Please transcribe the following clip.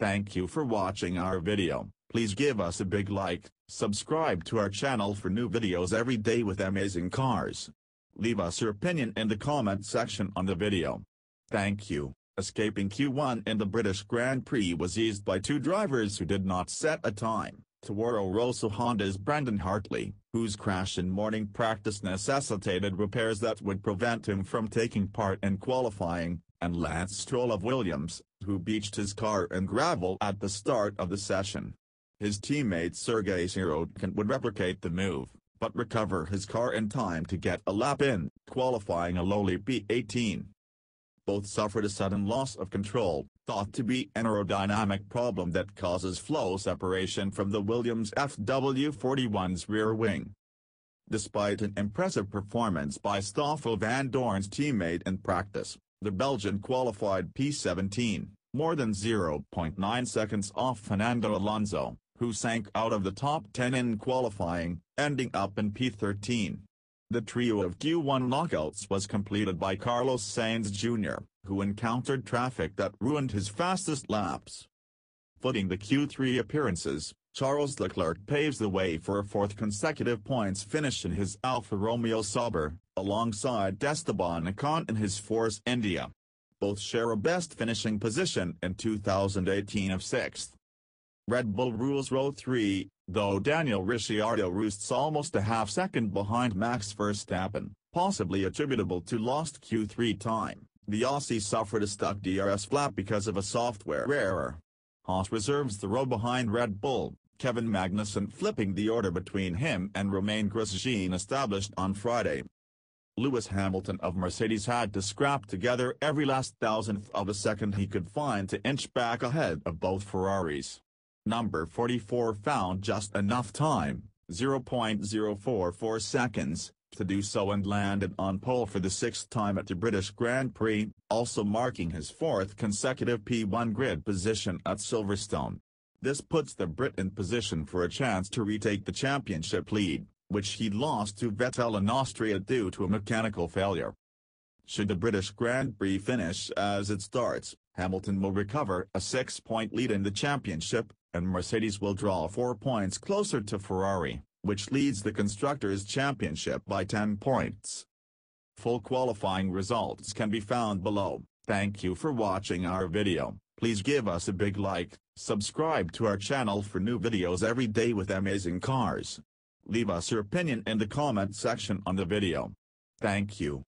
Thank you for watching our video, please give us a big like, subscribe to our channel for new videos every day with amazing cars. Leave us your opinion in the comment section on the video. Thank you. Escaping Q1 in the British Grand Prix was eased by two drivers who did not set a time. Toro Rosso Honda's Brendon Hartley, whose crash in morning practice necessitated repairs that would prevent him from taking part in qualifying, and Lance Stroll of Williams, who beached his car in gravel at the start of the session. His teammate Sergey Sirotkin would replicate the move, but recover his car in time to get a lap in, qualifying a lowly P18. Both suffered a sudden loss of control, thought to be an aerodynamic problem that causes flow separation from the Williams FW41's rear wing. Despite an impressive performance by Stoffel Vandoorne's teammate in practice, the Belgian qualified P17, more than 0.9 seconds off Fernando Alonso, who sank out of the top 10 in qualifying, ending up in P13. The trio of Q1 knockouts was completed by Carlos Sainz Jr., who encountered traffic that ruined his fastest laps. Footing the Q3 appearances, Charles Leclerc paves the way for a fourth consecutive points finish in his Alfa Romeo Sauber, alongside Esteban Ocon in his Force India. Both share a best finishing position in 2018 of 6th. Red Bull rules row 3, though Daniel Ricciardo roosts almost a half second behind Max Verstappen, possibly attributable to lost Q3 time. The Aussie suffered a stuck DRS flap because of a software error. Haas reserves the row behind Red Bull, Kevin Magnussen flipping the order between him and Romain Grosjean established on Friday. Lewis Hamilton of Mercedes had to scrap together every last thousandth of a second he could find to inch back ahead of both Ferraris. Number 44 found just enough time, 0.044 seconds, to do so and landed on pole for the sixth time at the British Grand Prix, also marking his fourth consecutive P1 grid position at Silverstone. This puts the Brit in position for a chance to retake the championship lead, which he lost to Vettel in Austria due to a mechanical failure. Should the British Grand Prix finish as it starts, Hamilton will recover a six-point lead in the championship, and Mercedes will draw four points closer to Ferrari, which leads the Constructors' Championship by 10 points. Full qualifying results can be found below. Thank you for watching our video, please give us a big like, subscribe to our channel for new videos every day with amazing cars. Leave us your opinion in the comment section on the video. Thank you.